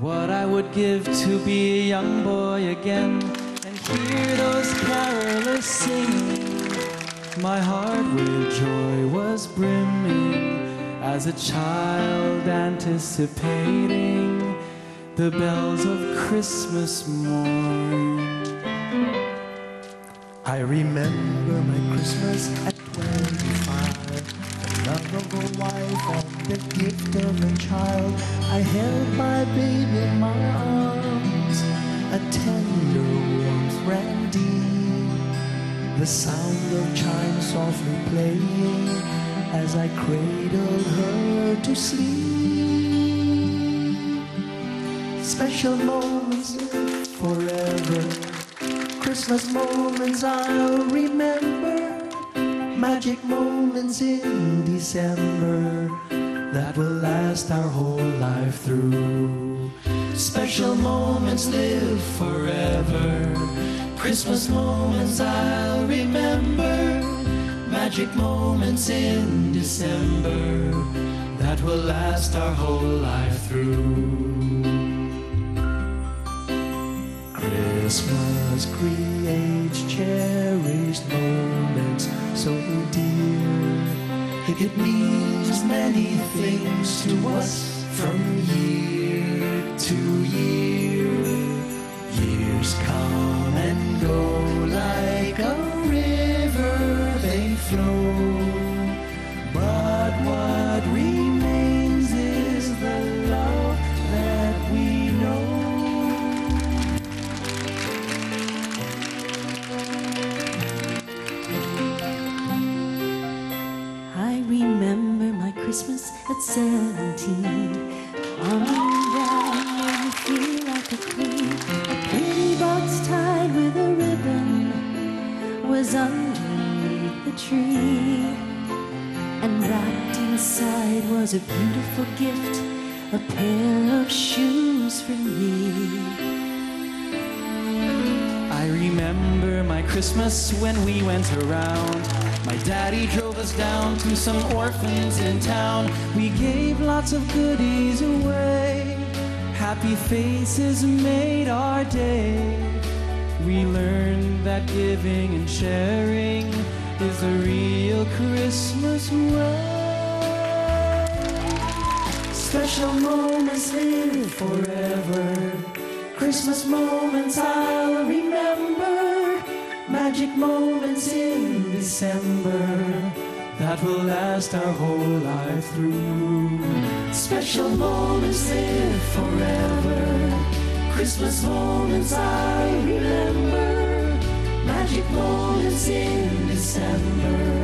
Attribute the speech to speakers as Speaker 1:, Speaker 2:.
Speaker 1: what I would give to be a young boy again and hear those carolers singing. My heart with joy was brimming as a child anticipating the bells of Christmas morn.
Speaker 2: I remember my Christmas at 25. The love of a child. I held my baby in my arms. A tender warmth. The sound of chimes softly playing as I cradled her to sleep. Special moments forever. Christmas moments I'll remember. Magic moments in December that will last our whole life through. Special moments live forever. Christmas moments I'll remember. Magic moments in December that will last our whole life through. Christmas creates cherished moments so dear. It means many things to us
Speaker 3: remember my Christmas at 17. Mom and Dad made me feel like a queen. A penny box tied with a ribbon was underneath the tree. And wrapped inside was a beautiful gift, a pair of shoes for me.
Speaker 1: I remember my Christmas when we went around. My daddy drove us down to some orphans in town. We gave lots of goodies away. Happy faces made our day. We learned that giving and sharing is the real Christmas way.
Speaker 2: Special moments live forever. Christmas moments I'll remember. Magic moments in December that will last our whole life through. Special moments live forever. Christmas moments I remember. Magic moments in December